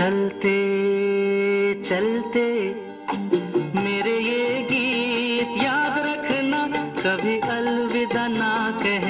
चलते चलते मेरे ये गीत याद रखना कभी अलविदा ना कहना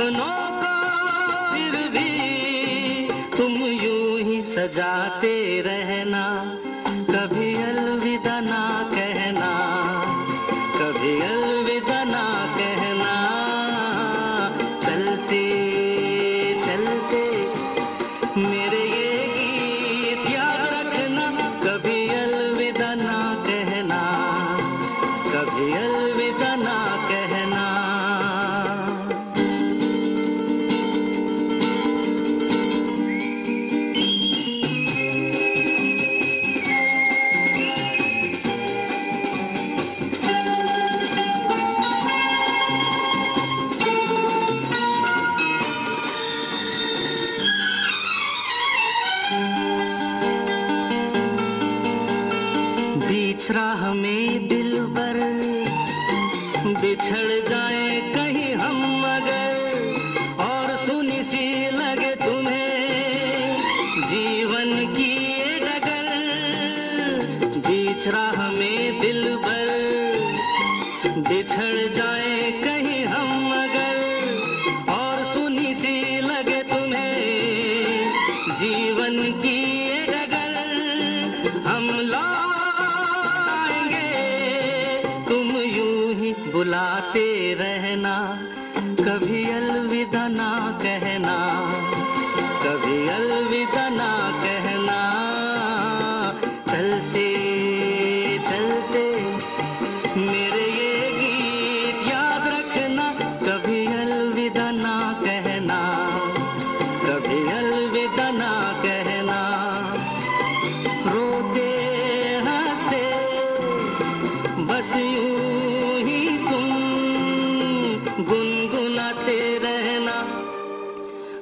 सपनों को फिर भी तुम यूँ ही सजाते रहना। कभी अलविदा ना बीच राह में दिल पर बिछड़ जाए कहीं हम अगर और सुनी सी लगे तुम्हें जीवन की ये डगर। बीच राह दिल पर बिछड़ जाए कहीं बुलाते रहना कभी अलविदा ना कहना कभी अलविदा